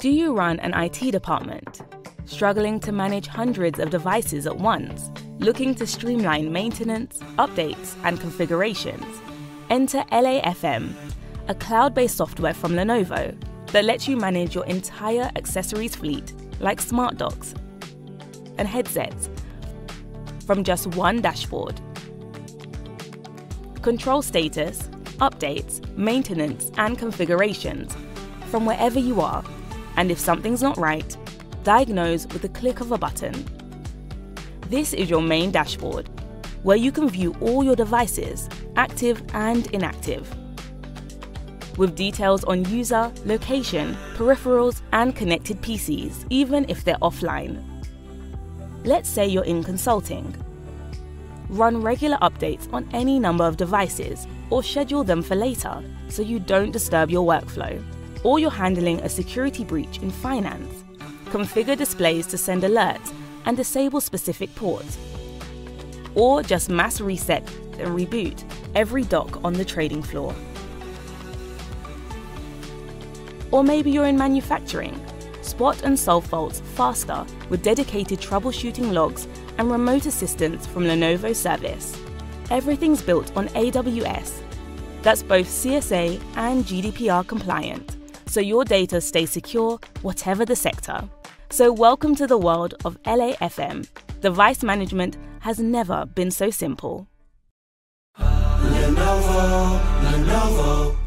Do you run an IT department? Struggling to manage hundreds of devices at once? Looking to streamline maintenance, updates, and configurations? Enter LAFM, a cloud based software from Lenovo that lets you manage your entire accessories fleet, like smart docks and headsets, from just one dashboard. Control status, updates, maintenance, and configurations from wherever you are and if something's not right, diagnose with the click of a button. This is your main dashboard, where you can view all your devices, active and inactive, with details on user, location, peripherals, and connected PCs, even if they're offline. Let's say you're in consulting. Run regular updates on any number of devices or schedule them for later so you don't disturb your workflow or you're handling a security breach in finance. Configure displays to send alerts and disable specific ports. Or just mass reset and reboot every dock on the trading floor. Or maybe you're in manufacturing. Spot and solve faults faster with dedicated troubleshooting logs and remote assistance from Lenovo Service. Everything's built on AWS. That's both CSA and GDPR compliant so your data stays secure whatever the sector. So, welcome to the world of LAFM. Device management has never been so simple. Lenovo, Lenovo.